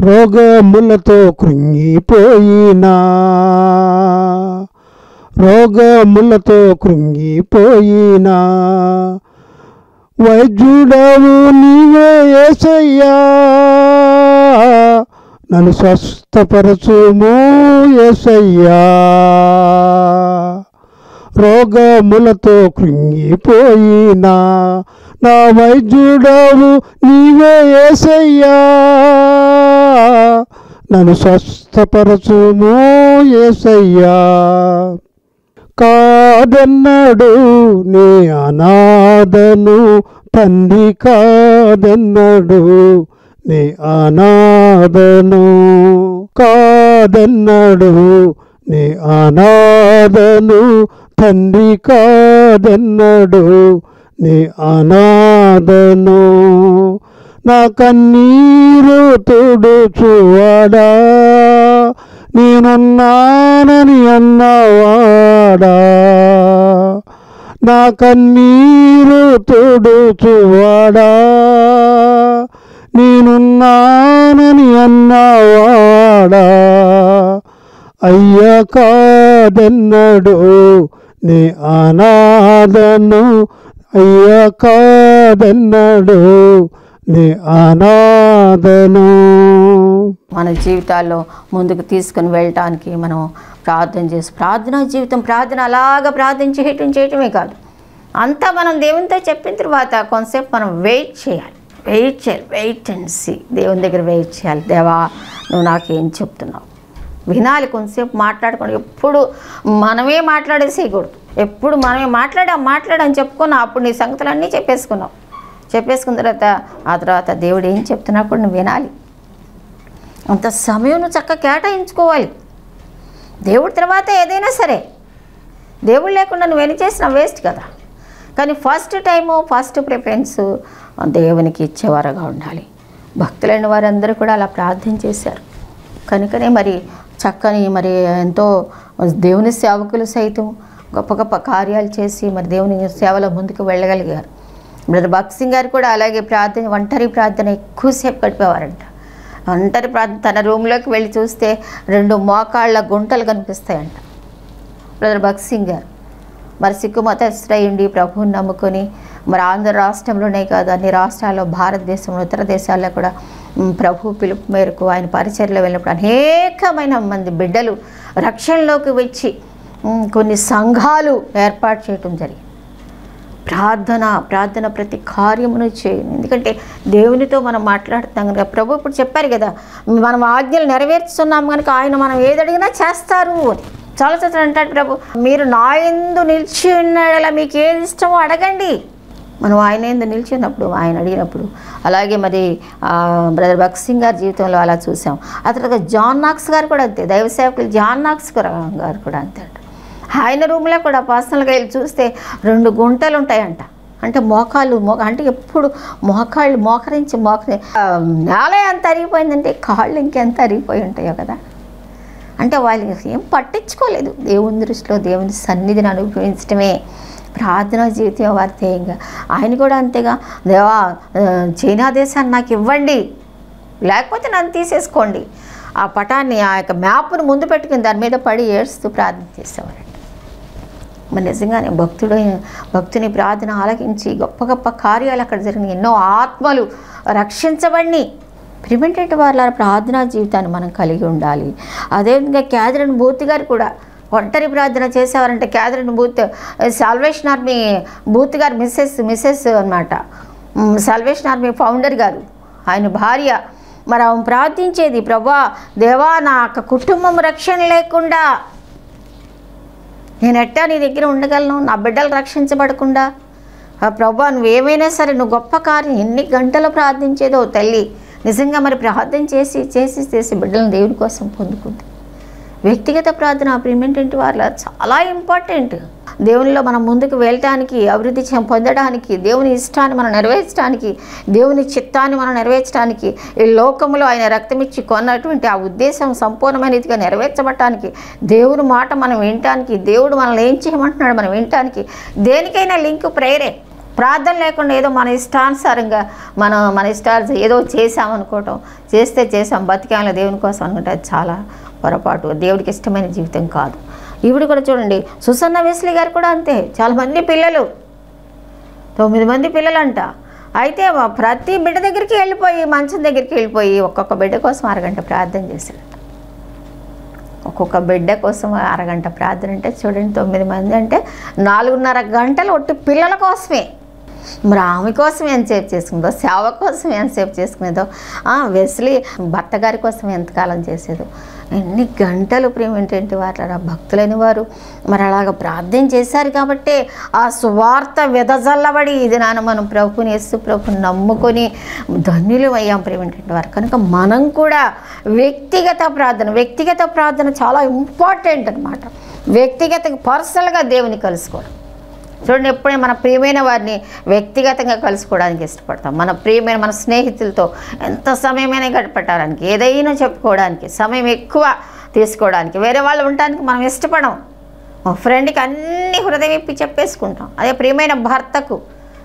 రోగములతో కృంగిపోయినా. రోగములతో కృంగిపోయినా. వైద్యుడవు నీవే ఏసయ్యా. నన్ను స్వస్థపరచుము ఏసయ్యా. రోగములతో కృంగిపోయినా. నా వైద్యుడవు నీవే ఏసయ్యా. నన్ను స్వస్థపరచుము ఏసయ్యా. కాదన్నాడు నీ అనాథను తండ్రి కాదన్నాడు నీ అనాథను. కాదన్నాడు నీ అనాథను తండ్రి కాదన్నాడు నీ అనాథను. నా కన్నీరు తుడుచువాడా? నేనున్నానని అన్నవాడా? నా కన్నీరు తుడుచువాడా? నేనున్నానని అన్నవాడా? అయ్యా కాదన్నాడు నీ అనాథను. అయ్యా కాదన్నాడు అనాథను మన జీవితాల్లో ముందుకు తీసుకుని వెళ్ళటానికి మనం ప్రార్థన చేసి ప్రార్థన జీవితం ప్రార్థన అలాగా ప్రార్థన చేయటం చేయటమే కాదు. అంతా మనం దేవునితో చెప్పిన తర్వాత కొంతసేపు మనం వెయిట్ చేయాలి. వెయిట్ చేయాలి. Wait and see. దేవుని దగ్గర వెయిట్ చేయాలి. దేవా నువ్వు నాకేం చెప్తున్నావు? వినాలి. కొంతసేపు మాట్లాడుకోండి. ఎప్పుడు మనమే మాట్లాడేసేయకూడదు. ఎప్పుడు మనమే మాట్లాడా మాట్లాడని చెప్పుకున్నాం అప్పుడు నీ సంగతులన్నీ చెప్పేసుకున్నావు. చెప్పేసుకున్న తర్వాత ఆ తర్వాత దేవుడు ఏం చెప్తున్నా కూడా నువ్వు వినాలి. అంత సమయం నువ్వు చక్కగా కేటాయించుకోవాలి. దేవుడి తర్వాత ఏదైనా సరే దేవుడు లేకుండా నువ్వు ఎన్ని చేసినా వేస్ట్ కదా. కానీ ఫస్ట్ టైము ఫస్ట్ ప్రిఫరెన్స్ దేవునికి ఇచ్చేవారుగా ఉండాలి. భక్తులైన వారందరూ కూడా అలా ప్రార్థన చేశారు. కనుకనే మరి చక్కని మరి ఎంతో దేవుని సేవకులు సైతం గొప్ప గొప్ప కార్యాలు చేసి మరి దేవుని సేవలో ముందుకు వెళ్ళగలిగారు. బ్రదర్ భక్త్ సింగ్ గారు కూడా అలాగే ప్రార్థన ఒంటరి ప్రార్థన ఎక్కువసేపు గడిపేవారంట. ఒంటరి ప్రార్థన తన రూమ్లోకి వెళ్ళి చూస్తే రెండు మోకాళ్ళ గుంటలు కనిపిస్తాయంట. బ్రదర్ భగత్ సింగ్ గారు. మరి సిక్కు మతస్థుడయుండి ప్రభువుని నమ్ముకొని మరి ఆంధ్ర రాష్ట్రంలోనే కాదు అన్ని రాష్ట్రాల్లో భారతదేశంలో ఇతర దేశాల్లో కూడా ప్రభు పిలుపు మేరకు ఆయన పరిచర్లో వెళ్ళినప్పుడు అనేకమైన మంది బిడ్డలు రక్షణలోకి వచ్చి కొన్ని సంఘాలు ఏర్పాటు చేయటం జరిగింది. ప్రార్థన ప్రార్థన ప్రతి కార్యమును చేయను. ఎందుకంటే దేవునితో మనం మాట్లాడుతాం కనుక ప్రభు ఇప్పుడు చెప్పారు కదా మనం ఆజ్ఞలు నెరవేర్చుతున్నాం కనుక ఆయన మనం ఏది అడిగినా చేస్తారు అని. చాలా చోట్ల అంటాడు ప్రభు మీరు నా ఎందు నిలిచి ఉన్నాడలా మీకు ఏది ఇష్టమో అడగండి. మనం ఆయన ఎందు నిలిచి ఉన్నప్పుడు ఆయన అడిగినప్పుడు. అలాగే మరి బ్రదర్ భగత్ సింగ్ గారి జీవితంలో అలా చూసాం. ఆ తర్వాత జాన్ నాక్స్ గారు కూడా అంతే దైవ సేవకులు జాన్ నాక్స్ గారు కూడా అంతే. ఆయన రూమ్లో కూడా పర్సనల్గా వెళ్ళి చూస్తే రెండు గుంటలు ఉంటాయంట. అంటే మోకాళ్ళు మోక అంటే ఎప్పుడు మోకాళ్ళు మోకరించి మోకరి నేల ఎంత అరిగిపోయిందంటే కాళ్ళు ఇంకెంత అరిగిపోయి ఉంటాయో కదా. అంటే వాళ్ళు ఏం పట్టించుకోలేదు. దేవుని దృష్టిలో దేవుని సన్నిధిని అనుభవించడమే ప్రార్థనా జీవితం వారి ధ్యేయంగా. ఆయన కూడా అంతేగా దేవా చైనా దేశాన్ని నాకు ఇవ్వండి. లేకపోతే నన్ను తీసేసుకోండి. ఆ పటాన్ని ఆ యొక్క మ్యాప్ను ముందు పెట్టుకుని దాని మీద పడి ఏడుస్తూ ప్రార్థన చేసేవారండి మరి నిజంగానే భక్తుడు భక్తుని ప్రార్థన ఆలకించి గొప్ప గొప్ప కార్యాలు అక్కడ జరిగిన ఎన్నో ఆత్మలు రక్షించబడి ప్రిమెంటెంట్ వాళ్ళ ప్రార్థనా జీవితాన్ని మనం కలిగి ఉండాలి. అదేవిధంగా క్యాదరన్ బూత్ గారు కూడా ఒంటరి ప్రార్థన చేసేవారంటే Catherine Booth Salvation Army Booth గారు మిస్సెస్ మిస్సెస్ అనమాట సాల్వేషన్ ఆర్మీ ఫౌండర్ గారు ఆయన భార్య. మరి ఆమె ప్రార్థించేది ప్రభా దేవా నా యొక్క కుటుంబం రక్షణ లేకుండా నేను ఎట్టా నీ దగ్గర ఉండగలను? నా బిడ్డలు రక్షించబడకుండా. ఆ ప్రభా నువ్వేమైనా సరే నువ్వు గొప్ప కార్యం. ఎన్ని గంటలు ప్రార్థించేదో తల్లి. నిజంగా మరి ప్రార్థన చేసి చేసి చేసి బిడ్డలను దేవుని కోసం పొందుకుంది. వ్యక్తిగత ప్రార్థన ప్రిమెంటెంట్ వాళ్ళ చాలా ఇంపార్టెంట్. దేవునిలో మనం ముందుకు వెళ్ళటానికి అభివృద్ధి పొందడానికి దేవుని ఇష్టాన్ని మనం నెరవేర్చడానికి దేవుని చిత్తాన్ని మనం నెరవేర్చడానికి ఈ లోకంలో ఆయన రక్తమిచ్చి కొన్నటువంటి ఆ ఉద్దేశం సంపూర్ణమైనదిగా నెరవేర్చబడటానికి దేవుని మాట మనం వినటానికి దేవుడు మనల్ని ఏం చేయమంటున్నాడు మనం వినటానికి దేనికైనా లింక్ ప్రేరే ప్రార్థన లేకుండా ఏదో మన ఇష్టానుసారంగా మనం మన ఇష్టాలు ఏదో చేసామనుకోవటం చేస్తే చేసాం బతికాల దేవుని కోసం అనుకుంటే చాలా పొరపాటు. దేవుడికి ఇష్టమైన జీవితం కాదు. ఇప్పుడు కూడా చూడండి. సుసన్న వెస్లీ గారు కూడా అంతే. చాలామంది పిల్లలు. తొమ్మిది మంది పిల్లలంట. అయితే ప్రతి బిడ్డ దగ్గరికి వెళ్ళిపోయి మంచం దగ్గరికి వెళ్ళిపోయి ఒక్కొక్క బిడ్డ కోసం అరగంట ప్రార్థన చేశాడు ఒక్కొక్క బిడ్డ కోసం అరగంట ప్రార్థన అంటే చూడండి తొమ్మిది మంది అంటే నాలుగున్నర గంటలు ఒట్టి పిల్లల కోసమే. మరి ఆమె కోసం ఎంతసేపు చేసుకుందో సేవ కోసం ఎంతసేపు చేసుకునేదో వెస్లీ భర్త గారి కోసం ఎంతకాలం చేసేదో. ఎన్ని గంటలు ప్రేమ వారు వారు భక్తులైన వారు మరి అలాగ ప్రార్థన చేశారు కాబట్టి ఆ సువార్త వెదజల్లబడి ఇది నాన్న మనం ప్రభుని యేసు ప్రభుని నమ్ముకొని ధన్యులు అయ్యాం ప్రేమ వారు? కనుక మనం కూడా వ్యక్తిగత ప్రార్థన వ్యక్తిగత ప్రార్థన చాలా ఇంపార్టెంట్ అనమాట వ్యక్తిగత పర్సనల్గా దేవుని కలుసుకోవడం. చూడండి ఎప్పుడే మన ప్రియమైన వారిని వ్యక్తిగతంగా కలుసుకోవడానికి ఇష్టపడతాం. మన ప్రియమైన మన స్నేహితులతో ఎంత సమయమైనా గడపడానికి ఏదైనా చెప్పుకోవడానికి సమయం ఎక్కువ తీసుకోవడానికి వేరే వాళ్ళు ఉండడానికి మనం ఇష్టపడం మా ఫ్రెండ్కి అన్ని హృదయం ఇప్పి చెప్పేసుకుంటాం. అదే ప్రియమైన భర్తకు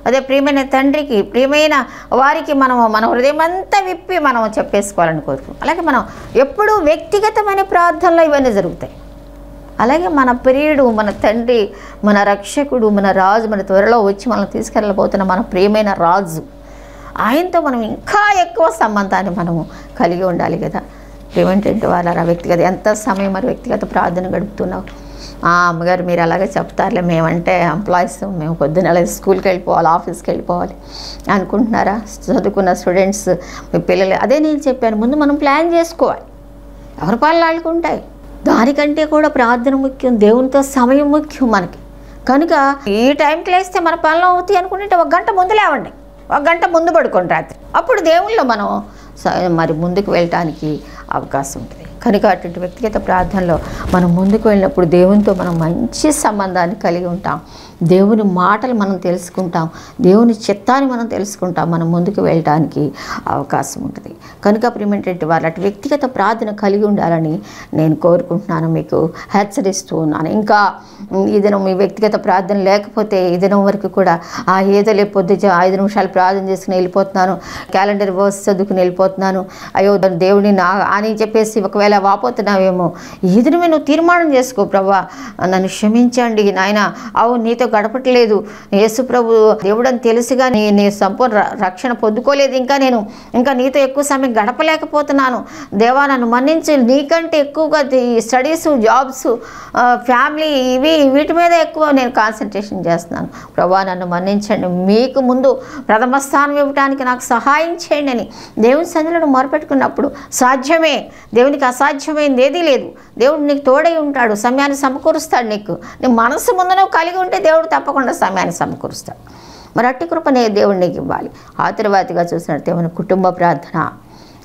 అదే ప్రియమైన తండ్రికి ప్రియమైన వారికి మనం మన హృదయం అంతా విప్పి మనం చెప్పేసుకోవాలని కోరుకుంటాం. అలాగే మనం ఎప్పుడూ వ్యక్తిగతమైన ప్రార్థనలో ఇవన్నీ జరుగుతాయి. అలాగే మన ప్రియుడు మన తండ్రి మన రక్షకుడు మన రాజు మన త్వరలో వచ్చి మనం తీసుకెళ్ళబోతున్న మన ప్రియమైన రాజు. ఆయనతో మనం ఇంకా ఎక్కువ సంబంధాన్ని మనము కలిగి ఉండాలి కదా. ఏమంటే వాళ్ళ వ్యక్తిగత ఎంత సమయం మరి వ్యక్తిగత ప్రార్థన గడుపుతున్నావు? ఆ అమ్మగారు మీరు అలాగే చెప్తారులే మేమంటే ఎంప్లాయీస్ మేము పొద్దున స్కూల్కి వెళ్ళిపోవాలి ఆఫీస్కి వెళ్ళిపోవాలి అనుకుంటున్నారా? చదువుకున్న స్టూడెంట్స్ మీ పిల్లలు అదే నేను చెప్పాను ముందు మనం ప్లాన్ చేసుకోవాలి. ఎవరి పాలు ఆడుకుంటాయి దానికంటే కూడా ప్రార్థన ముఖ్యం దేవునితో సమయం ముఖ్యం మనకి. కనుక ఈ టైంకి లేస్తే మన పనులు అవుతాయి అనుకుంటే ఒక గంట ముందు లేవండి. ఒక గంట ముందు పడుకోండి రాత్రి. అప్పుడు దేవుళ్ళు మనం మరి ముందుకు వెళ్ళటానికి అవకాశం ఉంటుంది. కనుక అటువంటి వ్యక్తిగత ప్రార్థనలో మనం ముందుకు వెళ్ళినప్పుడు దేవునితో మనం మంచి సంబంధాన్ని కలిగి ఉంటాం. దేవుని మాటలు మనం తెలుసుకుంటాం. దేవుని చిత్తాన్ని మనం తెలుసుకుంటాం. మనం ముందుకు వెళ్ళటానికి అవకాశం ఉంటుంది. కనుక ప్రిమెంటెడ్ వారు అటు వ్యక్తిగత ప్రార్థన కలిగి ఉండాలని నేను కోరుకుంటున్నాను. మీకు హెచ్చరిస్తూ ఉన్నాను. ఇంకా ఈ దినం మీ వ్యక్తిగత ప్రార్థన లేకపోతే ఈ దినం వరకు కూడా ఆ ఏదో లేకపోతే ఐదు నిమిషాలు ప్రార్థన చేసుకుని వెళ్ళిపోతున్నాను. క్యాలెండర్ వర్స్ చదువుకుని వెళ్ళిపోతున్నాను. అయ్యో దేవుడిని నా అని చెప్పేసి ఒకవేళ వాపోతున్నావేమో ఈ దినమే నువ్వు తీర్మానం చేసుకో. ప్రభా నన్ను క్షమించండి. నాయన అవు నీతో గడపట్లేదు. యేసుప్రభు దేవుడని తెలుసుగా నీ నీ సంపూర్ణ రక్షణ పొందుకోలేదు. ఇంకా నేను ఇంకా నీతో ఎక్కువ సమయం గడపలేకపోతున్నాను. దేవా నన్ను మన్నించి. నీకంటే ఎక్కువగా ఈ స్టడీస్ జాబ్స్ ఫ్యామిలీ ఇవి వీటి మీద ఎక్కువ నేను కాన్సన్ట్రేషన్ చేస్తున్నాను. ప్రభా నన్ను మన్నించండి. మీకు ముందు ప్రథమ స్థానం ఇవ్వడానికి నాకు సహాయం చేయండి అని దేవుని సన్నిలను మొరపెట్టుకున్నప్పుడు సాధ్యమే. దేవునికి అసాధ్యమైంది ఏదీ లేదు. దేవుడు నీకు తోడై ఉంటాడు. సమయాన్ని సమకూరుస్తాడు నీకు. నీ మనసు ముందు నువ్వు కలిగి ఉంటే దేవుడు తప్పకుండా సమయాన్ని సమకూరుస్తాడు. మరి అట్టి కృపనే దేవుడు నీకు ఇవ్వాలి. ఆ తర్వాతగా చూసినట్టే మన కుటుంబ ప్రార్థన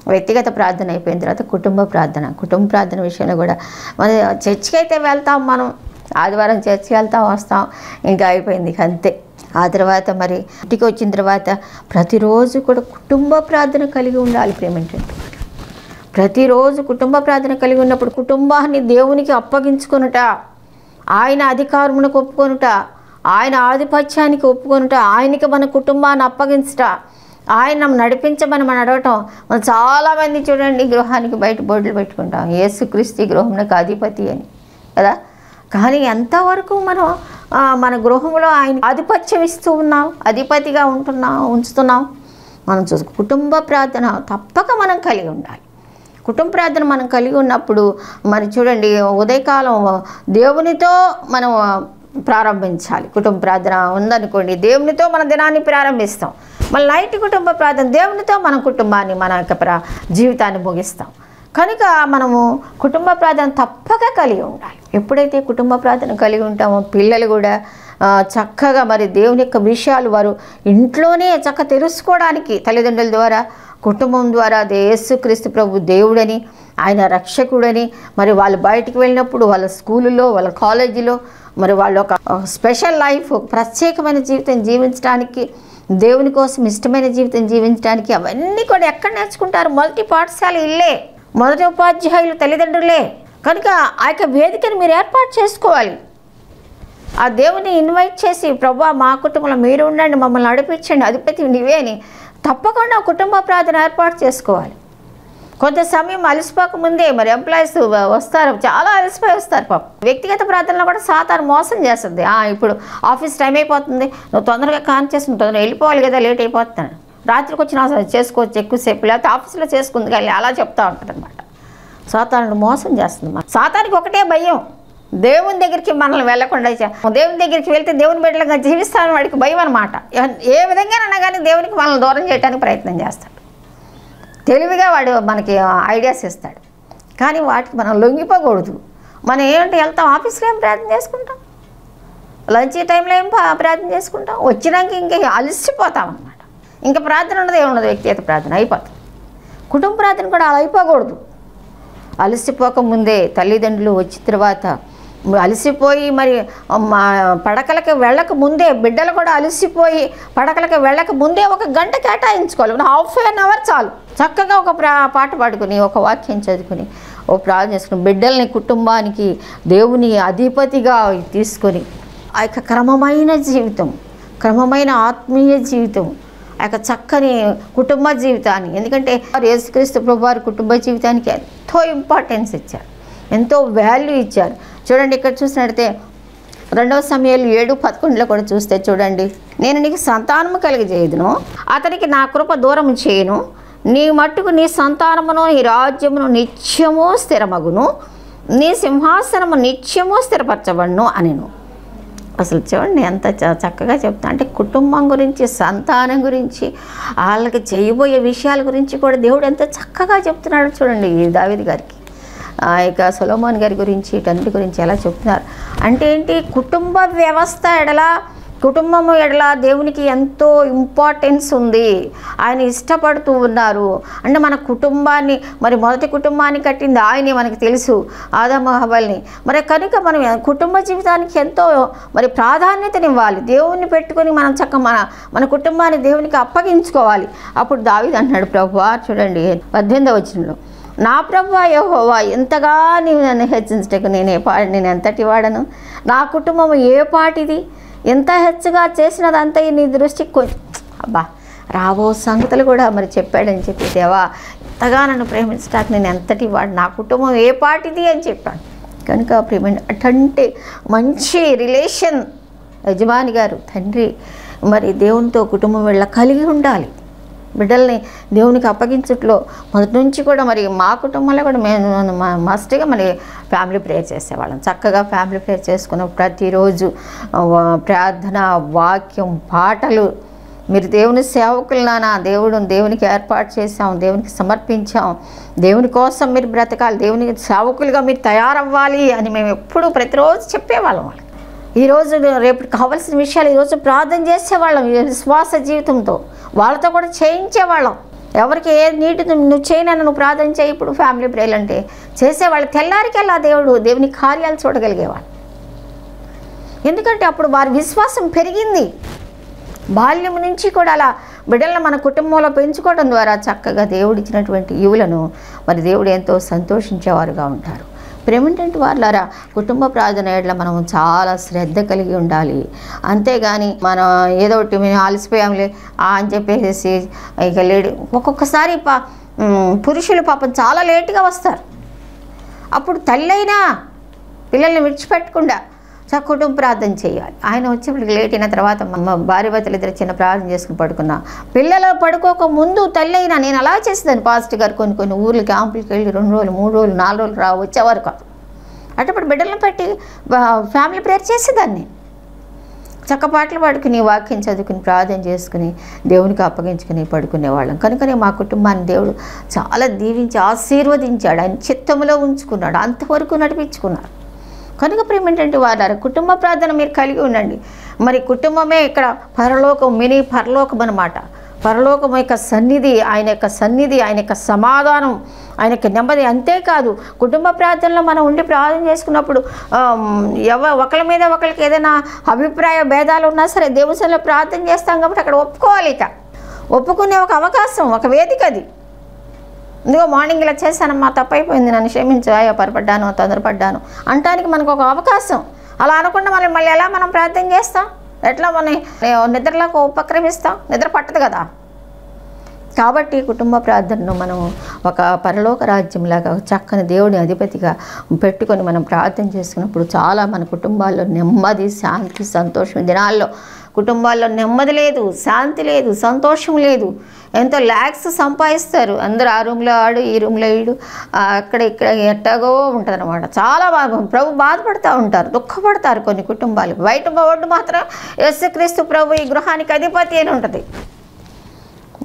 వ్యక్తిగత ప్రార్థన అయిపోయిన తర్వాత కుటుంబ ప్రార్థన కుటుంబ ప్రార్థన విషయంలో కూడా మన చర్చికి అయితే వెళ్తాం మనం. ఆదివారం చర్చికి వెళ్తాం వస్తాం. ఇంకా అయిపోయింది అంతే. ఆ తర్వాత మరి ఇంటికి వచ్చిన తర్వాత ప్రతిరోజు కూడా కుటుంబ ప్రార్థన కలిగి ఉండాలి ప్రేమేంటంటే ప్రతిరోజు కుటుంబ ప్రార్థన కలిగి ఉన్నప్పుడు కుటుంబాన్ని దేవునికి అప్పగించుకొనుట ఆయన అధికారమునకు ఒప్పుకొనుట ఆయన ఆధిపత్యానికి ఒప్పుకొనుట ఆయనకి మన కుటుంబాన్ని అప్పగించట. ఆయన నడిపించమని మనం అడగటం. మనం చాలామంది చూడండి గృహానికి బయట బోర్డులు పెట్టుకుంటాం. యేసుక్రీస్తు గృహంలో అధిపతి అని. కదా? కానీ ఎంతవరకు మనం మన గృహంలో ఆయన ఆధిపత్యం ఇస్తూ ఉన్నాం? అధిపతిగా ఉంటున్నాం ఉంచుతున్నాం? మనం చూసుకో కుటుంబ ప్రార్థన తప్పక మనం కలిగి ఉండాలి. కుటుంబ ప్రార్థన మనం కలిగి ఉన్నప్పుడు మరి చూడండి ఉదయకాలం దేవునితో మనం ప్రారంభించాలి. కుటుంబ ప్రార్థన ఉందనుకోండి దేవునితో మన దినాన్ని ప్రారంభిస్తాం. మళ్ళీ నైట్ కుటుంబ ప్రార్థన దేవునితో మన కుటుంబాన్ని మన యొక్క ప్రా జీవితాన్ని ముగిస్తాం. కనుక మనము కుటుంబ ప్రార్థన తప్పక కలిగి ఉండాలి. ఎప్పుడైతే కుటుంబ ప్రార్థన కలిగి ఉంటామో పిల్లలు కూడా చక్కగా మరి దేవుని యొక్క విషయాలు వారు ఇంట్లోనే చక్క తెలుసుకోవడానికి తల్లిదండ్రుల ద్వారా కుటుంబం ద్వారా అదే యేసుక్రీస్తు ప్రభు దేవుడని ఆయన రక్షకుడని మరి వాళ్ళు బయటికి వెళ్ళినప్పుడు వాళ్ళ స్కూలులో వాళ్ళ కాలేజీలో మరి వాళ్ళు ఒక స్పెషల్ లైఫ్ ప్రత్యేకమైన జీవితం జీవించడానికి దేవుని కోసం ఇష్టమైన జీవితం జీవించడానికి అవన్నీ కూడా ఎక్కడ నేర్చుకుంటారు? మొదటి పాఠశాల ఇల్లే మొదటి ఉపాధ్యాయులు తల్లిదండ్రులే. కనుక ఆ యొక్క వేదికను మీరు ఏర్పాటు చేసుకోవాలి. ఆ దేవుని ఇన్వైట్ చేసి ప్రభా మా కుటుంబంలో మీరు ఉండండి మమ్మల్ని నడిపించండి అధిపతి నీవే అని తప్పకుండా కుటుంబ ప్రార్థన ఏర్పాటు చేసుకోవాలి. కొంత సమయం అలసిపోక ముందే మరి ఎంప్లాయీస్ వస్తారు. చాలా అలసిపోయి వస్తారు పాపం. వ్యక్తిగత ప్రార్థనలో కూడా సాతాను మోసం చేస్తుంది. ఇప్పుడు ఆఫీస్ టైం అయిపోతుంది. నువ్వు తొందరగా కాన్ చేస్తుంది తొందరగా వెళ్ళిపోవాలి కదా లేట్ అయిపోతున్నాను రాత్రికి వచ్చిన చేసుకోవచ్చు ఎక్కువసేపు లేకపోతే ఆఫీస్లో చేసుకుంది కానీ అలా చెప్తా ఉంటుంది అనమాట సాతానుడు మోసం చేస్తుంది మన సాతానికి ఒకటే భయం. దేవుని దగ్గరికి మనల్ని వెళ్ళకుండా దేవుని దగ్గరికి వెళ్తే దేవుని బిడ్డలుగా జీవిస్తానని వాడికి భయం అనమాట ఏ విధంగానైనా కానీ దేవునికి మనల్ని దూరం చేయడానికి ప్రయత్నం చేస్తాడు. తెలివిగా వాడు మనకి ఐడియాస్ ఇస్తాడు. కానీ వాటికి మనం లొంగిపోకూడదు. మనం ఏమంటే వెళ్తాం ఆఫీస్లో ఏం ప్రార్థన చేసుకుంటాం? లంచ్ టైంలో ఏం ప్రార్థన చేసుకుంటాం? వచ్చినాక ఇంక అలసిపోతాం అనమాట ఇంకా ప్రార్థన ఉండదు ఏముండదు వ్యక్తిగత ప్రార్థన అయిపోతుంది. కుటుంబ ప్రార్థన కూడా అలా అయిపోకూడదు. అలసిపోకముందే తల్లిదండ్రులు వచ్చిన తర్వాత అలసిపోయి మరి మా పడకలకి వెళ్ళక ముందే బిడ్డలు కూడా అలసిపోయి పడకలకి వెళ్ళక ముందే ఒక గంట కేటాయించుకోవాలి. హాఫ్ అన్ అవర్ చాలు. చక్కగా ఒక ప్రా పాట పాడుకుని ఒక వాక్యం చదువుకుని ఓ ప్రార్థన చేసుకుని బిడ్డల్ని కుటుంబానికి దేవుని అధిపతిగా తీసుకొని ఆ యొక్క క్రమమైన జీవితం క్రమమైన ఆత్మీయ జీవితం ఆ యొక్క చక్కని కుటుంబ జీవితాన్ని ఎందుకంటే యేసుక్రీస్తు ప్రభు వారి కుటుంబ జీవితానికి ఎంతో ఇంపార్టెన్స్ ఇచ్చారు. ఎంతో వాల్యూ ఇచ్చారు. చూడండి ఇక్కడ చూసినట్లయితే రెండవ సమయాలు ఏడు పదకొండులో కూడా చూస్తే చూడండి నేను నీకు సంతానము కలిగజేయదును అతనికి నా కృప దూరం చేయను నీ మట్టుకు నీ సంతానమును నీ రాజ్యమును నిత్యము స్థిరమగును నీ సింహాసనము నిత్యము స్థిరపరచబడును అనిను. అసలు చూడండి ఎంత చ- చక్కగా చెప్తా అంటే కుటుంబం గురించి సంతానం గురించి వాళ్ళకి చేయబోయే విషయాల గురించి కూడా దేవుడు ఎంత చక్కగా చెప్తున్నాడు చూడండి ఈ దావిది గారికి. ఆ, యొక్క సొలోమోన్ గారి గురించి వీటన్నిటి గురించి ఎలా చెప్తున్నారు? అంటే ఏంటి? కుటుంబ వ్యవస్థ ఎడలా కుటుంబము ఎడల దేవునికి ఎంతో ఇంపార్టెన్స్ ఉంది. ఆయన ఇష్టపడుతూ ఉన్నారు. అంటే మన కుటుంబాన్ని మరి మొదటి కుటుంబాన్ని కట్టింది ఆయనే మనకి తెలుసు ఆదామహబల్ని మరి కనుక మనం కుటుంబ జీవితానికి ఎంతో మరి ప్రాధాన్యతనివ్వాలి. దేవుణ్ణి పెట్టుకొని మనం చక్క మన మన కుటుంబాన్ని దేవునికి అప్పగించుకోవాలి. అప్పుడు దావిది అన్నాడు ప్రభు చూడండి పద్దెనిమిదవ వచనంలో నా ప్రభు యహోవా ఎంతగా నీవు నన్ను హెచ్చించటకు నేను ఏ పా నేను ఎంతటి వాడను? నా కుటుంబం ఏ పాటిది? ఎంత హెచ్చుగా చేసినదంతా నీ దృష్టికి కొంచెం అబ్బా రాబో సంగతులు కూడా మరి చెప్పాడని చెప్పి దేవా ఎంతగా నన్ను ప్రేమించడానికి నేను ఎంతటి వాడు నా కుటుంబం ఏ పాటిది అని చెప్పాను కనుక ప్రేమ అటువంటి మంచి రిలేషన్ యజమాని గారు తండ్రి మరి దేవునితో కుటుంబం వెళ్ళ కలిగి ఉండాలి. బిడ్డల్ని దేవునికి అప్పగించుట్లో మొదటి నుంచి కూడా మరి మా కుటుంబంలో కూడా మేము మస్ట్గా మరి ఫ్యామిలీ ప్రేయర్ చేసేవాళ్ళం. చక్కగా ఫ్యామిలీ ప్రేయర్ చేసుకున్న ప్రతిరోజు ప్రార్థన వాక్యం పాటలు. మీరు దేవుని సేవకులనా దేవుడు దేవునికి ఏర్పాటు చేశాం దేవునికి సమర్పించాం. దేవుని కోసం మీరు బ్రతకాలి దేవునికి సేవకులుగా మీరు తయారవ్వాలి అని మేము ఎప్పుడూ ప్రతిరోజు చెప్పేవాళ్ళం వాళ్ళకి. ఈరోజు రేపు కావాల్సిన విషయాలు ఈరోజు ప్రార్థన చేసేవాళ్ళం ఈ విశ్వాస జీవితంతో. వాళ్ళతో కూడా చేయించేవాళ్ళం. ఎవరికి ఏ నీటి నువ్వు చేయనన్న నువ్వు ప్రార్థన చేయి ఇప్పుడు ఫ్యామిలీ ప్రేయర్ అంటే. చేసేవాళ్ళు తెల్లారికెల్లా దేవుడు దేవుని కార్యాలు చూడగలిగేవాళ్ళు. ఎందుకంటే అప్పుడు వారి విశ్వాసం పెరిగింది. బాల్యం నుంచి కూడా అలా బిడ్డలను మన కుటుంబంలో పెంచుకోవడం ద్వారా చక్కగా దేవుడిచ్చినటువంటి యువులను మరి దేవుడు ఎంతో సంతోషించేవారుగా ఉంటారు. ప్రేమేంటంటే వాళ్ళారా కుటుంబ ప్రార్థన ఏడ్ల మనం చాలా శ్రద్ధ కలిగి ఉండాలి. అంతేగాని మనం ఏదో ఒకటి మేము ఆలసిపోయాంలే అని చెప్పేసి ఇక లేడు. ఒక్కొక్కసారి పా పురుషులు పాపం చాలా లేటుగా వస్తారు. అప్పుడు తల్లైనా పిల్లల్ని విడిచిపెట్టకుండా కుటుంబ ప్రార్థన చేయాలి. ఆయన వచ్చేప్పటికి లేట్ అయిన తర్వాత మా భార్య భర్తలు ఇద్దరు చిన్న ప్రార్థన చేసుకుని పడుకున్నా. పిల్లలు పడుకోక ముందు తల్లి అయినా నేను అలా చేసేదాన్ని. పాజిటివ్ గారు కొన్ని కొన్ని ఊర్లు క్యాంపులకి వెళ్ళి రెండు రోజులు మూడు రోజులు నాలుగు రోజులు రా వచ్చేవారు కాదు. అటప్పుడు బిడ్డలను పెట్టి ఫ్యామిలీ ప్రేయర్ చేసేదాన్ని చక్క పాటలు పాడుకుని వాక్యం చదువుకుని ప్రార్థన చేసుకుని దేవునికి అప్పగించుకుని పడుకునేవాళ్ళం. కనుకనే మా కుటుంబాన్ని దేవుడు చాలా దీవించి ఆశీర్వదించాడు. ఆయన చిత్తంలో ఉంచుకున్నాడు. అంతవరకు నడిపించుకున్నాడు కనుక ప్రేమ వారు కుటుంబ ప్రార్థన మీరు కలిగి ఉండండి. మరి కుటుంబమే ఇక్కడ పరలోకం మినీ పరలోకం అనమాట పరలోకం యొక్క సన్నిధి ఆయన యొక్క సన్నిధి ఆయన యొక్క సమాధానం ఆయన యొక్క నెమ్మది అంతేకాదు. కుటుంబ ప్రార్థనలో మనం ఉండి ప్రార్థన చేసుకున్నప్పుడు ఎవ ఒకరి మీద ఒకరికి ఏదైనా అభిప్రాయ భేదాలు ఉన్నా సరే దేవుసంలో ప్రార్థన చేస్తాం కాబట్టి అక్కడ ఒప్పుకోవాలి ఇక. ఒప్పుకునే ఒక అవకాశం ఒక వేదిక అది. ఇదిగో మార్నింగ్ ఇలా చేశానమ్మా తప్పైపోయింది నన్ను క్షమించు అయ్యో పొరపడ్డాను తొందరపడ్డాను. అంటానికి మనకు ఒక అవకాశం. అలా అనకుండా మళ్ళీ మళ్ళీ ఎలా మనం ప్రార్థన చేస్తాం? ఎట్లా మన నిద్రలకు ఉపక్రమిస్తాం? నిద్ర పట్టదు కదా. కాబట్టి కుటుంబ ప్రార్థనను మనం ఒక పరలోక రాజ్యంలాగా చక్కని దేవుని అధిపతిగా పెట్టుకొని మనం ప్రార్థన చేసుకున్నప్పుడు చాలా మన కుటుంబాల్లో నెమ్మది శాంతి సంతోషం దినాల్లో కుటుంబాల్లో నెమ్మది లేదు శాంతి లేదు సంతోషం లేదు. ఎంతో ల్యాక్స్ సంపాదిస్తారు. అందరూ ఆ రూమ్లో ఆడు ఈ రూమ్లో ఈడు అక్కడ ఇక్కడ ఎట్టాగో ఉంటుంది అనమాట చాలా బాగా ప్రభు బాధపడుతూ ఉంటారు దుఃఖపడతారు కొన్ని కుటుంబాలు. బయట బోర్డు మాత్రం యేసుక్రీస్తు ప్రభు ఈ గృహానికి అధిపతి అని ఉంటుంది.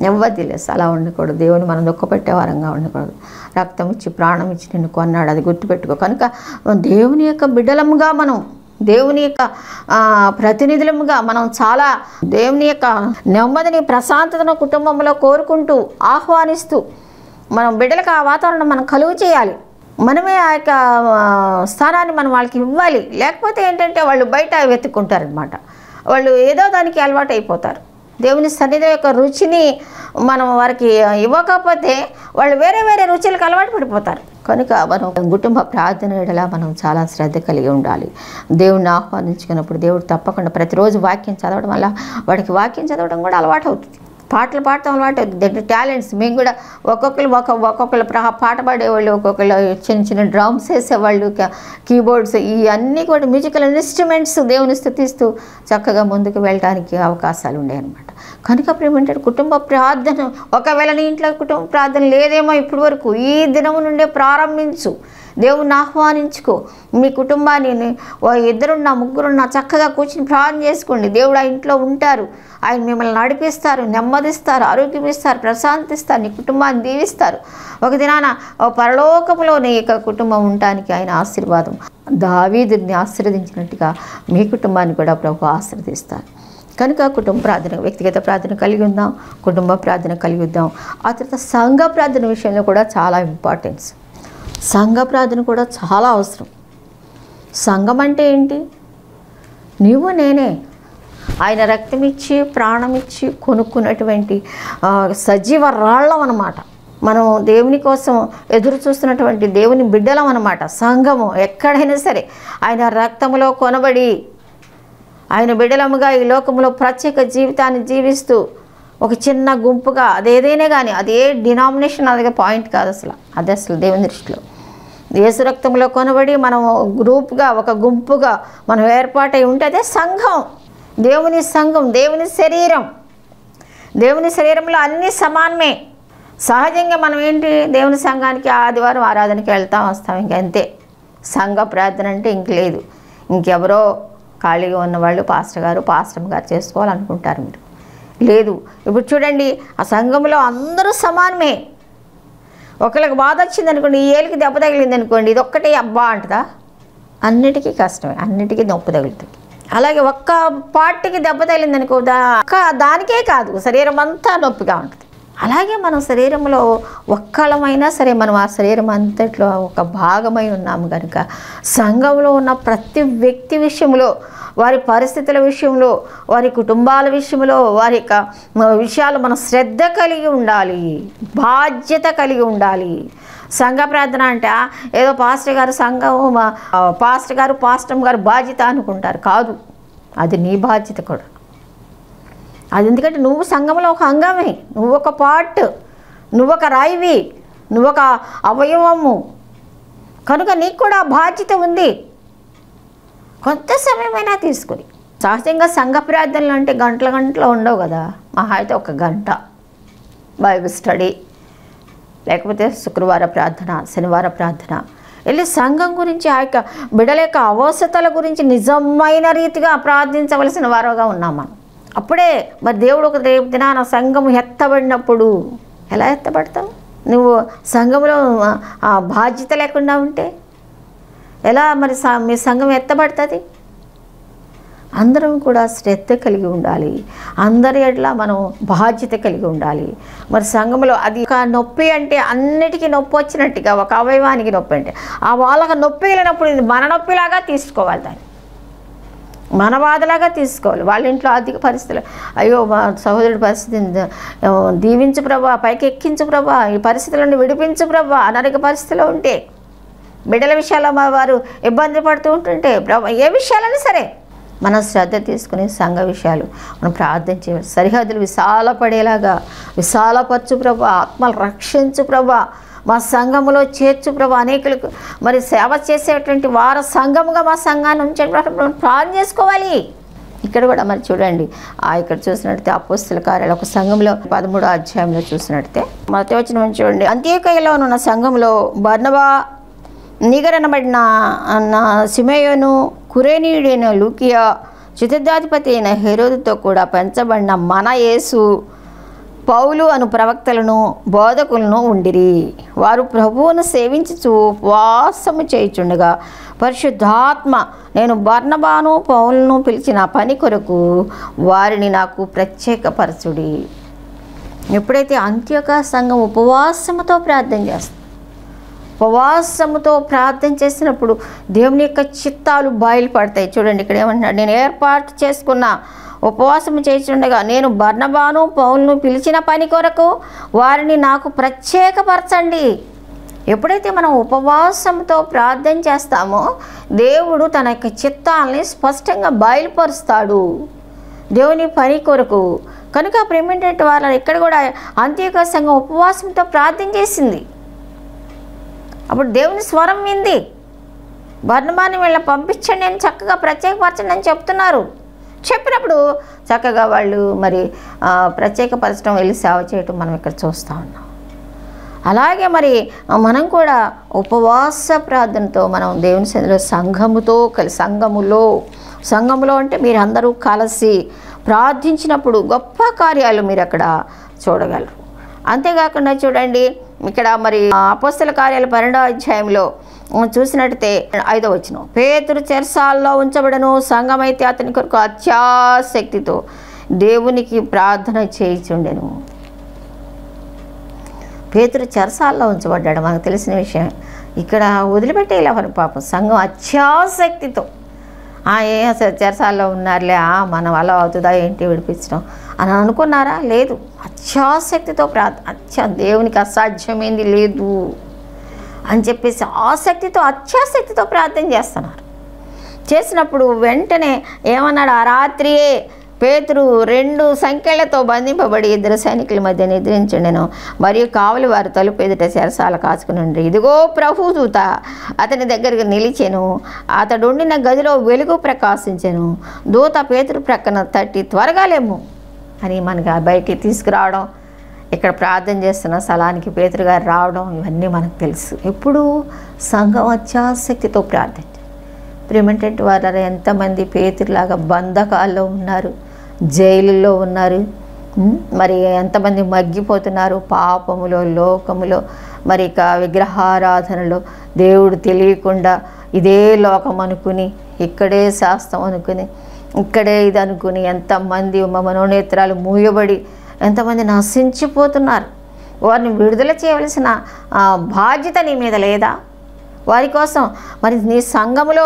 నెమ్మది లేదు అలా ఉండకూడదు. దేవుని మనం దుఃఖపెట్టే వారంగా ఉండకూడదు. రక్తం ఇచ్చి ప్రాణం ఇచ్చి నిన్ను కొన్నాడు. అది గుర్తుపెట్టుకో. కనుక దేవుని యొక్క బిడ్డలముగా మనం దేవుని యొక్క ప్రతినిధులముగా మనం చాలా దేవుని యొక్క నెమ్మదిని ప్రశాంతతను కుటుంబంలో కోరుకుంటూ ఆహ్వానిస్తూ మనం బిడ్డలకు ఆ వాతావరణం మనం కలుగు చేయాలి. మనమే ఆ యొక్క స్థానాన్ని మనం వాళ్ళకి ఇవ్వాలి. లేకపోతే ఏంటంటే వాళ్ళు బయట వెతుక్కుంటారనమాట వాళ్ళు ఏదో దానికి అలవాటు అయిపోతారు దేవుని సన్నిధి యొక్క రుచిని మనం వారికి ఇవ్వకపోతే వాళ్ళు వేరే వేరే రుచులకు అలవాటు పడిపోతారు. కనుక మనం కుటుంబ ప్రార్థన ఎడలా మనం చాలా శ్రద్ధ కలిగి ఉండాలి. దేవుణ్ణి ఆహ్వానించుకున్నప్పుడు దేవుడు తప్పకుండా ప్రతిరోజు వాక్యం చదవడం వల్ల వాడికి వాక్యం చదవడం కూడా అలవాటు అవుతుంది. పాటలు పాడటం అలవాటు దగ్గర టాలెంట్స్ మేము కూడా ఒక్కొక్కరు ఒక ఒక్కొక్కరు పాట పాడేవాళ్ళు ఒక్కొక్కరు చిన్న చిన్న డ్రమ్స్ వేసేవాళ్ళు కీబోర్డ్స్ ఇవన్నీ కూడా మ్యూజికల్ ఇన్స్ట్రుమెంట్స్ దేవుని స్థుతిస్తూ చక్కగా ముందుకు వెళ్ళడానికి అవకాశాలు ఉండేవి అనమాట కనుక ప్రేమంటాడు కుటుంబ ప్రార్థన. ఒకవేళ నీ ఇంట్లో కుటుంబ ప్రార్థన లేదేమో ఇప్పటి వరకు ఈ దినం నుండే ప్రారంభించు. దేవుణ్ణి ఆహ్వానించుకో. మీ కుటుంబాన్ని ఇద్దరున్నా ముగ్గురున్నా చక్కగా కూర్చుని ప్రార్థన చేసుకోండి. దేవుడు ఆ ఇంట్లో ఉంటారు. ఆయన మిమ్మల్ని నడిపిస్తారు నెమ్మదిస్తారు ఆరోగ్యం ఇస్తారు ప్రశాంతిస్తారు నీ కుటుంబాన్ని దీవిస్తారు. ఒక దినాన పరలోకంలో నీ యొక్క కుటుంబం ఉండటానికి ఆయన ఆశీర్వాదం. దావీదుని ఆశీర్వదించినట్టుగా మీ కుటుంబాన్ని కూడా ప్రభు ఆశీర్వదిస్తారు. కనుక కుటుంబ ప్రార్థన వ్యక్తిగత ప్రార్థన కలిగి ఉందాం కుటుంబ ప్రార్థన కలిగి ఉందాం. ఆ తర్వాత సంఘ ప్రార్థన విషయంలో కూడా చాలా ఇంపార్టెన్స్ సంఘ ప్రార్థన కూడా చాలా అవసరం. సంఘం అంటే ఏంటి? నీవు నేనే. ఆయన రక్తం ఇచ్చి ప్రాణం ఇచ్చి కొనుక్కున్నటువంటి సజీవ రాళ్ళం అనమాట మనం దేవుని కోసం ఎదురు చూస్తున్నటువంటి దేవుని బిడ్డలం అనమాట సంఘము ఎక్కడైనా సరే ఆయన రక్తములో కొనబడి ఆయన బిడ్డలముగా ఈ లోకంలో ప్రత్యేక జీవితాన్ని జీవిస్తూ ఒక చిన్న గుంపుగా అదేదైనా కానీ అదే డినామినేషన్ అదే పాయింట్ కాదు అసలు. అది అసలు దేవుని దృష్టిలో. యేసు రక్తంలో కొనబడి మనం గ్రూప్గా ఒక గుంపుగా మనం ఏర్పాటై ఉంటే అదే సంఘం. దేవుని సంఘం దేవుని శరీరం. దేవుని శరీరంలో అన్నీ సమానమే. సహజంగా మనం ఏంటి? దేవుని సంఘానికి ఆదివారం ఆరాధనకి వెళ్తాం వస్తాం ఇంక అంతే. సంఘ ప్రార్థన అంటే ఇంక లేదు. ఇంకెవరో ఖాళీగా ఉన్నవాళ్ళు పాస్టర్ గారు పాస్టర్ గారు చేసుకోవాలనుకుంటారు మీరు. లేదు. ఇప్పుడు చూడండి ఆ సంఘంలో అందరూ సమానమే. ఒకళ్ళకి బాధ వచ్చింది అనుకోండి ఈ ఏలికి దెబ్బ తగిలింది అనుకోండి ఇది ఒక్కటే అబ్బా అంటుందా? అన్నిటికీ కష్టమే అన్నిటికీ నొప్పి తగులుతుంది. అలాగే ఒక్క పార్టీకి దెబ్బ తగిలింది అనుకో దా దానికే కాదు శరీరం అంతా నొప్పిగా ఉంటుంది. అలాగే మనం శరీరంలో ఒక్కలమైనా సరే మనం ఆ శరీరం అంతట్లో ఒక భాగమై ఉన్నాము కనుక సంఘంలో ఉన్న ప్రతి వ్యక్తి విషయంలో వారి పరిస్థితుల విషయంలో వారి కుటుంబాల విషయంలో వారి యొక్క విషయాలు మనం శ్రద్ధ కలిగి ఉండాలి బాధ్యత కలిగి ఉండాలి. సంఘ ప్రార్థన అంటే ఏదో పాస్టర్ గారు సంఘం మా- పాస్టర్ గారు పాస్టమ్ గారు బాధ్యత అనుకుంటారు. కాదు అది నీ బాధ్యత కూడా. అది ఎందుకంటే నువ్వు సంఘంలో ఒక అంగమే నువ్వు ఒక పార్ట్ నువ్వు ఒక రాయివి నువ్వు ఒక అవయవము. కనుక నీకు కూడా బాధ్యత ఉంది. కొంత సమయమైనా తీసుకుని. సహజంగా సంఘ ప్రార్థనలు అంటే గంటల గంటలు ఉండవు కదా. మహా అయితే ఒక గంట. Bible study. లేకపోతే శుక్రవార ప్రార్థన శనివార ప్రార్థన. వెళ్ళి సంఘం గురించి ఆ యొక్క బిడల యొక్క అవసతల గురించి నిజమైన రీతిగా ప్రార్థించవలసిన వారుగా ఉన్నాం మనం అప్పుడే మరి దేవుడు ఒక రేపు దినాన సంఘం ఎత్తబడినప్పుడు ఎలా ఎత్తబడతావు? నువ్వు సంఘంలో బాధ్యత లేకుండా ఉంటే? ఎలా మరి మీ సంఘం ఎత్తబడుతుంది? అందరం కూడా శ్రద్ధ కలిగి ఉండాలి. అందరి ఎట్లా మనం బాధ్యత కలిగి ఉండాలి. మరి సంఘంలో అది ఒక నొప్పి అంటే అన్నిటికీ నొప్పి వచ్చినట్టుగా ఒక అవయవానికి నొప్పి అంటే ఆ వాళ్ళకి నొప్పి వెళ్ళినప్పుడు ఇది మన నొప్పిలాగా తీసుకోవాలి దాన్ని. మన బాధలాగా తీసుకోవాలి. వాళ్ళ ఇంట్లో ఆర్థిక పరిస్థితులు అయ్యో మా సహోదరుడి పరిస్థితిని దీవించు ప్రభా పైకి ఎక్కించు ప్రభా ఈ పరిస్థితుల నుండి విడిపించు ప్రభా అనరిక పరిస్థితిలో ఉంటే. బిడ్డల విషయాల్లో మా వారు ఇబ్బంది పడుతూ ఉంటుంటే ఏ విషయాలైనా సరే మనం శ్రద్ధ తీసుకుని సంఘ విషయాలు మనం ప్రార్థన చేయాలి. సరిహద్దులు విశాలపడేలాగా విశాలపరచు ప్రభు ఆత్మలు రక్షించు ప్రభా మా సంఘములో చేర్చు ప్రభు అనేకులకు మరి సేవ చేసేటువంటి వార సంఘముగా మా సంఘాన్ని ఉంచే ప్రభు ప్రార్థన చేసుకోవాలి. ఇక్కడ కూడా మరి చూడండి ఆ ఇక్కడ చూసినట్టయితే అపోస్తుల కార్యాలు ఒక సంఘంలో పదమూడో అధ్యాయంలో చూసినట్టయితే మొదటి వచ్చిన చూడండి. అంత్యకయలో ఉన్న సంఘంలో బర్నబా నిగరనబడిన అన్న సిమయోను కురేనీయుడైన లూకియా చితదాధిపతి అయిన హెరోదుతో కూడా పెంచబడిన మన యేసు పౌలు అను ప్రవక్తలను బోధకులను ఉండిరి. వారు ప్రభువును సేవించుచు వాసము చేయుచుండగా పరిశుద్ధాత్మ నేను బర్ణబాను పౌలను పిలిచిన పని కొరకు వారిని నాకు ప్రత్యేకపరచుడి. ఎప్పుడైతే అంత్యక సంఘం ఉపవాసముతో ప్రార్థన చేస్తుంది ఉపవాసముతో ప్రార్థన చేసినప్పుడు దేవుని యొక్క చిత్తాలు బయలుపడతాయి. చూడండి ఇక్కడ ఏమంటున్నాడు నేను ఏర్పాటు చేసుకున్న ఉపవాసం చేస్తుండగా నేను బర్ణబాను పౌలను పిలిచిన పని కొరకు వారిని నాకు ప్రత్యేకపరచండి. ఎప్పుడైతే మనం ఉపవాసంతో ప్రార్థన చేస్తామో దేవుడు తన యొక్క చిత్తాలని స్పష్టంగా బయలుపరుస్తాడు దేవుని పని కొరకు. కనుక ప్రేమేంటంటే వాళ్ళని ఇక్కడ కూడా అంత్యక సంఘం ఉపవాసంతో ప్రార్థన చేసింది. అప్పుడు దేవుని స్వరం వింది. బర్ణబాని వీళ్ళ పంపించండి అని చక్కగా ప్రత్యేకపరచండి అని చెప్తున్నారు. చెప్పినప్పుడు చక్కగా వాళ్ళు మరి ప్రత్యేకపరచడం వెళ్ళి సేవ చేయటం మనం ఇక్కడ చూస్తూ ఉన్నాం. అలాగే మరి మనం కూడా ఉపవాస ప్రార్థనతో మనం దేవుని సన్నిధిలో సంఘముతో కలిసి సంఘములో సంఘములో అంటే మీరు అందరూ కలిసి ప్రార్థించినప్పుడు గొప్ప కార్యాలు మీరు అక్కడ చూడగలరు. అంతేకాకుండా చూడండి ఇక్కడ మరి అపోస్తల కార్యాల పన్నెండో అధ్యాయంలో చూసినట్టయితే ఐదో వచ్చిన పేతురు చెరసాల్లో ఉంచబడను సంఘమైతే అతని కొరకు అత్యాశక్తితో దేవునికి ప్రార్థన చేయిచుండెను. పేతురు చెరసాల్లో ఉంచబడ్డాడు మనకు తెలిసిన విషయం. ఇక్కడ వదిలిపెట్టేలా పాపం. సంఘం అత్యాసక్తితో ఆ అసలు చెరసాల్లో ఉన్నారులే ఆ మన వల్ల అవుతుందా ఏంటి విడిపించడం అని అనుకున్నారా? లేదు. అత్యాసక్తితో ప్రార్థన అత్యా దేవునికి అసాధ్యమైంది లేదు అని చెప్పేసి ఆసక్తితో అత్యాసక్తితో ప్రార్థన చేస్తున్నారు. చేసినప్పుడు వెంటనే ఏమన్నాడు? ఆ రాత్రియే పేతురు రెండు సంఖ్యలతో బంధింపబడి ఇద్దరు సైనికుల మధ్య నిద్రించండెను. మరియు కావలి వారు తలుపు ఎదుట శరసాల కాచుకుని ఇదిగో ప్రభు దూత అతని దగ్గరికి నిలిచెను. అతడు ఉండిన గదిలో వెలుగు ప్రకాశించెను. దూత పేతురు ప్రక్కన తట్టి త్వరగా లేము అని మనకి ఆ బయటికి తీసుకురావడం ఇక్కడ ప్రార్థన చేస్తున్న స్థలానికి పేతురు గారు రావడం ఇవన్నీ మనకు తెలుసు. ఎప్పుడు సంఘం అత్యాసక్తితో ప్రార్థన ప్రేమేంటంటే వారు ఎంతమంది పేతురులాగా బంధకాల్లో ఉన్నారు. జైలులో ఉన్నారు. మరి ఎంతమంది మగ్గిపోతున్నారు? పాపములో లోకములో మరి ఇక విగ్రహారాధనలో దేవుడు తెలియకుండా ఇదే లోకం అనుకుని ఇక్కడే శాస్త్రం అనుకుని ఇక్కడే ఇది అనుకుని ఎంతమంది మనోనేత్రాలు మూయబడి ఎంతమంది నశించిపోతున్నారు? వారిని విడుదల చేయవలసిన బాధ్యత నీ మీద లేదా? వారి కోసం మరి నీ సంఘములో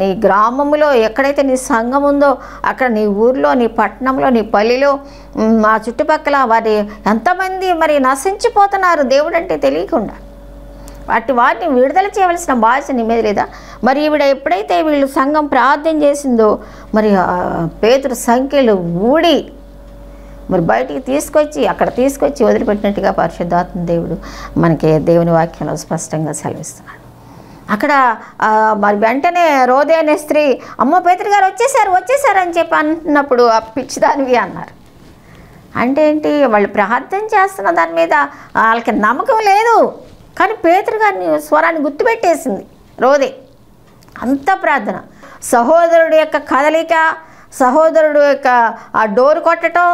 నీ గ్రామములో ఎక్కడైతే నీ సంఘం ఉందో అక్కడ నీ ఊర్లో నీ పట్టణంలో నీ పల్లెలో మా చుట్టుపక్కల వారి ఎంతమంది మరి నశించిపోతున్నారు దేవుడు అంటే తెలియకుండా. వాటి వాటిని విడుదల చేయవలసిన బాధ్యత నీ మీద లేదా? మరి ఈవిడ ఎప్పుడైతే వీళ్ళు సంఘం ప్రార్థన చేసిందో మరి ఆ పేతురు సంఖ్యలు ఊడి మరి బయటికి తీసుకొచ్చి అక్కడ తీసుకొచ్చి వదిలిపెట్టినట్టుగా పరిశుద్ధాత్మ దేవుడు మనకి దేవుని వాక్యంలో స్పష్టంగా సెలవిస్తున్నాడు. అక్కడ మరి వెంటనే రోదే అనే స్త్రీ అమ్మ పేతురు గారు వచ్చేసారు వచ్చేసారు అని చెప్పి అంటున్నప్పుడు ఆ పిచ్చిదానివి అన్నారు. అంటే ఏంటి వాళ్ళు ప్రార్థన చేస్తున్న దాని మీద వాళ్ళకి నమ్మకం లేదు. కానీ పేతురు గారిని స్వరాన్ని గుర్తుపెట్టేసింది రోదే. అంత ప్రార్థన. సహోదరుడు యొక్క కదలిక సహోదరుడు యొక్క ఆ డోర్ కొట్టడం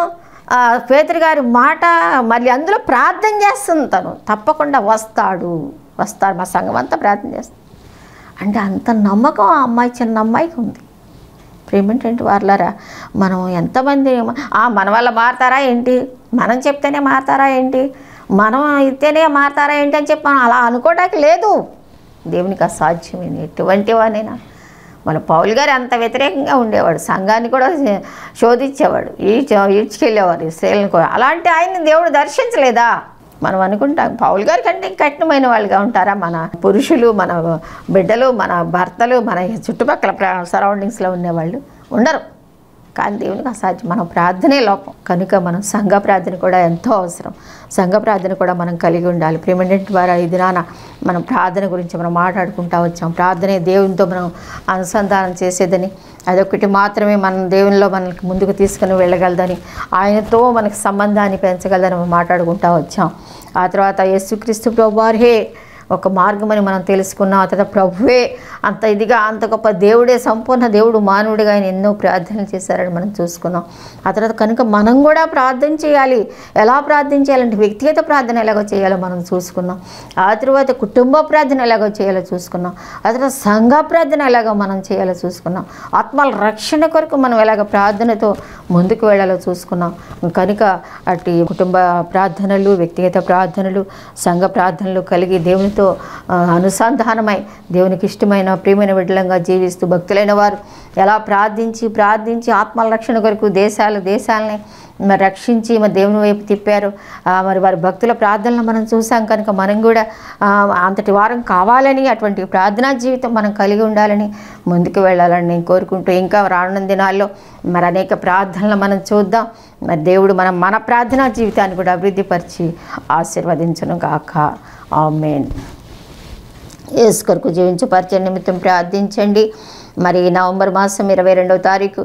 ఆ పేతురు గారి మాట మళ్ళీ అందులో ప్రార్థన చేస్తుంది తను. తప్పకుండా వస్తాడు. వస్తాడు. మా సంఘం అంతా ప్రార్థన చేస్తుంది. అంటే అంత నమ్మకం ఆ అమ్మాయి చిన్న అమ్మాయికి ఉంది. ప్రేమేంటంటే వాళ్ళారా మనం ఎంతమంది ఆ మన వల్ల మారతారా ఏంటి? మనం చెప్తేనే మారతారా ఏంటి? మనం ఇస్తేనే మారతారా ఏంటి అని చెప్పి అలా అనుకోవడానికి లేదు. దేవునికి అసాధ్యమైన ఎటువంటి వానైనా. మన పౌల్ గారు అంత వ్యతిరేకంగా ఉండేవాడు. సంఘాన్ని కూడా శోధించేవాడు. ఈడ్చ ఈడ్చుకెళ్ళేవారు. స్త్రీలను కూడా. అలాంటి ఆయన్ని దేవుడు దర్శించలేదా? మనం అనుకుంటాం పౌల్ గారి కంటే కఠినమైన వాళ్ళుగా ఉంటారా? మన పురుషులు మన బిడ్డలు మన భర్తలు మన చుట్టుపక్కల సరౌండింగ్స్లో ఉండేవాళ్ళు ఉండరు. కానీ దేవునికి అసాధ్యం. మనం ప్రార్థనే లోపం. కనుక మనం సంఘ ప్రార్థన కూడా ఎంతో అవసరం. సంఘ ప్రార్థన కూడా మనం కలిగి ఉండాలి. ప్రిమినెంట్ ద్వారా ఈ దినాన మనం ప్రార్థన గురించి మనం మాట్లాడుకుంటా వచ్చాం. ప్రార్థనే దేవునితో మనం అనుసంధానం చేసేదని అదొకటి మాత్రమే మనం దేవునిలో మనకి ముందుకు తీసుకుని వెళ్ళగలదని ఆయనతో మనకి సంబంధాన్ని పెంచగలదని మనం మాట్లాడుకుంటా వచ్చాం. ఆ తర్వాత యేసుక్రీస్తు ప్రభు వారే ఒక మార్గమని మనం తెలుసుకున్నాం. ఆ తర్వాత ప్రభువే అంత ఇదిగా అంత గొప్ప దేవుడే సంపూర్ణ దేవుడు మానవుడిగా ఆయన ఎన్నో ప్రార్థనలు చేశారని మనం చూసుకున్నాం. ఆ తర్వాత కనుక మనం కూడా ప్రార్థన చేయాలి. ఎలా ప్రార్థన చేయాలంటే వ్యక్తిగత ప్రార్థన ఎలాగో చేయాలో మనం చూసుకున్నాం. ఆ తర్వాత కుటుంబ ప్రార్థన ఎలాగో చేయాలో చూసుకున్నాం. ఆ తర్వాత సంఘ ప్రార్థన ఎలాగో మనం చేయాలో చూసుకున్నాం. ఆత్మల రక్షణ కొరకు మనం ఎలాగ ప్రార్థనతో ముందుకు వెళ్ళాలో చూసుకున్నాం. కనుక అటు కుటుంబ ప్రార్థనలు వ్యక్తిగత ప్రార్థనలు సంఘ ప్రార్థనలు కలిగి దేవునితో దేవునితో అనుసంధానమై దేవునికి ఇష్టమైన ప్రియమైన విడలంగా జీవిస్తూ భక్తులైన వారు ఎలా ప్రార్థించి ప్రార్థించి ఆత్మల రక్షణ కొరకు దేశాలు దేశాలని మరి రక్షించి మరి దేవుని వైపు తిప్పారు. మరి వారి భక్తుల ప్రార్థనలు మనం చూసాం కనుక మనం కూడా అంతటి వారం కావాలని అటువంటి ప్రార్థనా జీవితం మనం కలిగి ఉండాలని ముందుకు వెళ్ళాలని నేను కోరుకుంటూ ఇంకా రానున్న దినాల్లో మరి అనేక ప్రార్థనలు మనం చూద్దాం. మరి దేవుడు మనం మన ప్రార్థనా జీవితాన్ని కూడా అభివృద్ధిపరిచి ఆశీర్వదించను గాక ఆమెన్. యేసు కొరకు జీవించు పరిచయం నిమిత్తం ప్రార్థించండి. మరి నవంబర్ మాసం ఇరవై రెండవ తారీఖు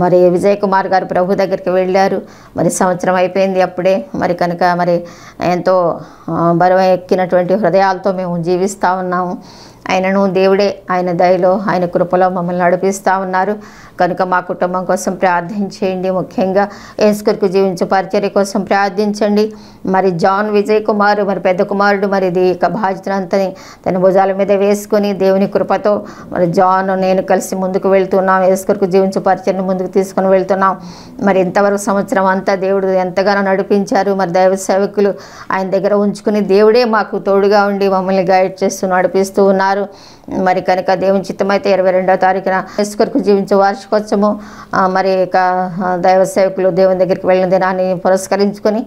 మరి విజయ్ కుమార్ గారు ప్రభు దగ్గరికి వెళ్ళారు. మరి సంవత్సరం అయిపోయింది అప్పుడే. మరి కనుక మరి ఎంతో బరువు ఎక్కినటువంటి హృదయాలతో మేము జీవిస్తూ ఉన్నాము. ఆయనను దేవుడే ఆయన దయలో ఆయన కృపలో మమ్మల్ని నడిపిస్తూ ఉన్నారు. కనుక మా కుటుంబం కోసం ప్రార్థించేయండి. ముఖ్యంగా ఏసుకరికి జీవించే పరిచర్య కోసం ప్రార్థించండి. మరి జాన్ విజయ్ కుమార్ మరి పెద్ద కుమారుడు మరి ఇది ఇక బాధ్యతనంతని తన భుజాల మీద వేసుకొని దేవుని కృపతో మరి జాన్ నేను కలిసి ముందుకు వెళ్తున్నాం. ఏసుకరికి జీవించే పరిచర్ని ముందుకు తీసుకొని వెళ్తున్నాం. మరి ఇంతవరకు సంవత్సరం అంతా దేవుడు ఎంతగానో నడిపించారు. మరి దైవ సేవకులు ఆయన దగ్గర ఉంచుకుని దేవుడే మాకు తోడుగా ఉండి మమ్మల్ని గైడ్ చేస్తూ నడిపిస్తూ ఉన్నారు. మరి కనుక దేవుని చిత్తమైతే ఇరవై రెండవ తారీఖున ఎస్కర్కు జీవించే వార్షికోత్సవము మరి ఇక దైవ సేవకులు దేవుని దగ్గరికి వెళ్ళిన దినాన్ని పురస్కరించుకొని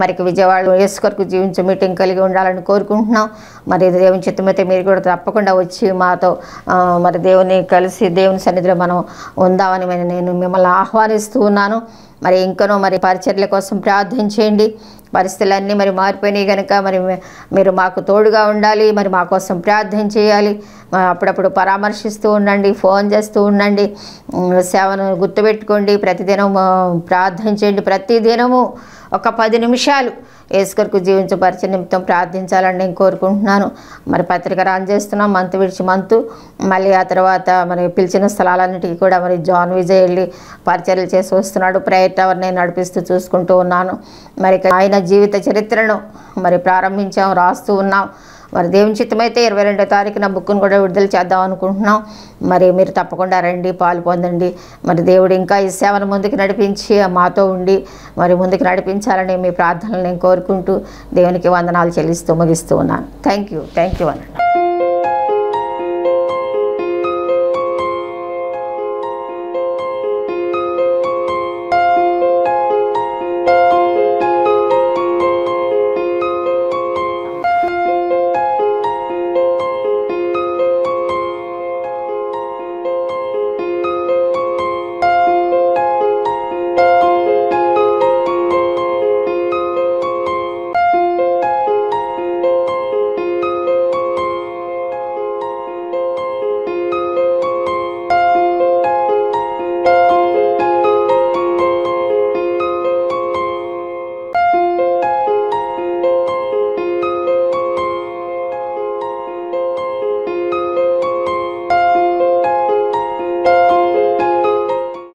మరి విజయవాడ విజయవాడలో ఎస్కర్కు జీవించే మీటింగ్ కలిగి ఉండాలని కోరుకుంటున్నాం. మరి దేవుని చిత్తమైతే మీరు కూడా తప్పకుండా వచ్చి మాతో మరి దేవుని కలిసి దేవుని సన్నిధిలో మనం ఉందామని నేను మిమ్మల్ని ఆహ్వానిస్తూ ఉన్నాను. మరి ఇంకనూ మరి పరిచర్ల కోసం ప్రార్థించేయండి. పరిస్థితులన్నీ మరి మారిపోయినాయి కనుక మరి మీరు మాకు తోడుగా ఉండాలి మరి మా కోసం ప్రార్థన చేయాలి. అప్పుడప్పుడు పరామర్శిస్తూ ఉండండి ఫోన్ చేస్తూ ఉండండి సేవను గుర్తుపెట్టుకోండి ప్రతిదినం ప్రార్థించండి ప్రతిదినము ఒక పది నిమిషాలు ఏసుకరకు జీవించే నిమిత్తం ప్రార్థించాలని నేను కోరుకుంటున్నాను. మరి పత్రిక రన్ చేస్తున్నాం మంత్ విడిచి మంత్. మళ్ళీ ఆ తర్వాత మరి పిలిచిన స్థలాలన్నిటికీ కూడా మరి జాన్ విజయ్ వెళ్ళి పరిచర్యలు చేసి వస్తున్నాడు. ప్రేయర్ టవర్ నేను నడిపిస్తూ చూసుకుంటూ ఉన్నాను. మరి ఆయన జీవిత చరిత్రను మరి ప్రారంభించాం రాస్తూ ఉన్నాం. మరి దేవుని చిత్తమైతే ఇరవై రెండో తారీఖున బుక్ను కూడా విడుదల చేద్దాం అనుకుంటున్నాం. మరి మీరు తప్పకుండా రండి పాలు పొందండి. మరి దేవుడు ఇంకా ఈ సేవను ముందుకు నడిపించి మాతో ఉండి మరి ముందుకు నడిపించాలని మీ ప్రార్థనలు నేను కోరుకుంటూ దేవునికి వందనాలు చెల్లిస్తూ ముగిస్తూ ఉన్నాను. థ్యాంక్ యూ థ్యాంక్ యూ అనండి